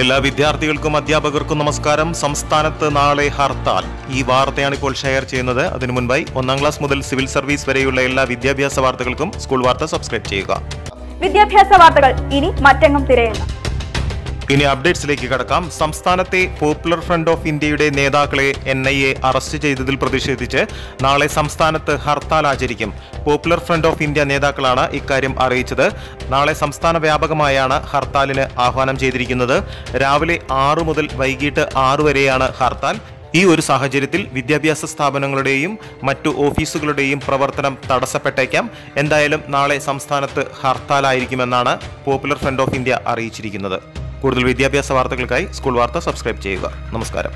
എല്ലാ വിദ്യാർത്ഥികൾക്കും അധ്യാപകർക്കും നമസ്കാരം. സംസ്ഥാനത്ത് നാളെ ഹർത്താൽ. ഈ വാർത്തയാണ് ഇപ്പോൾ ഷെയർ ചെയ്യുന്നത്. അതിനു മുൻപായി ഒന്നാം ക്ലാസ് മുതൽ സിവിൽ സർവീസ് വരെയുള്ള എല്ലാ വിദ്യാഭ്യാസ വാർത്തകൾക്കും സ്കൂൾ വാർത്ത സബ്സ്ക്രൈബ് ചെയ്യുക. വിദ്യാഭ്യാസ വാർത്തകൾ ഇനി മറ്റെങ്ങും തിരയണ്ട ഇനി അപ്ഡേറ്റ്സിലേക്ക് കടക്കാം. സംസ്ഥാനത്തെ പോപ്പുലർ ഫ്രണ്ട് ഓഫ് ഇന്ത്യയുടെ നേതാക്കളെ എൻ ഐ എ അറസ്റ്റ് ചെയ്തതിൽ പ്രതിഷേധിച്ച് നാളെ സംസ്ഥാനത്ത് ഹർത്താൽ ആചരിക്കും. പോപ്പുലർ ഫ്രണ്ട് ഓഫ് ഇന്ത്യ നേതാക്കളാണ് ഇക്കാര്യം അറിയിച്ചത്. നാളെ സംസ്ഥാന വ്യാപകമായാണ് ഹർത്താലിന് ആഹ്വാനം ചെയ്തിരിക്കുന്നത്. രാവിലെ ആറു മുതൽ വൈകിട്ട് ആറു വരെയാണ് ഹർത്താൽ. ഈ ഒരു സാഹചര്യത്തിൽ വിദ്യാഭ്യാസ സ്ഥാപനങ്ങളുടെയും മറ്റു ഓഫീസുകളുടെയും പ്രവർത്തനം തടസ്സപ്പെട്ടേക്കാം. എന്തായാലും നാളെ സംസ്ഥാനത്ത് ഹർത്താലായിരിക്കുമെന്നാണ് പോപ്പുലർ ഫ്രണ്ട് ഓഫ് ഇന്ത്യ അറിയിച്ചിരിക്കുന്നത്. കൂടുതൽ വിദ്യാഭ്യാസ വാർത്തകൾക്കായി സ്കൂൾ വാർത്ത സബ്സ്ക്രൈബ് ചെയ്യുക. നമസ്കാരം.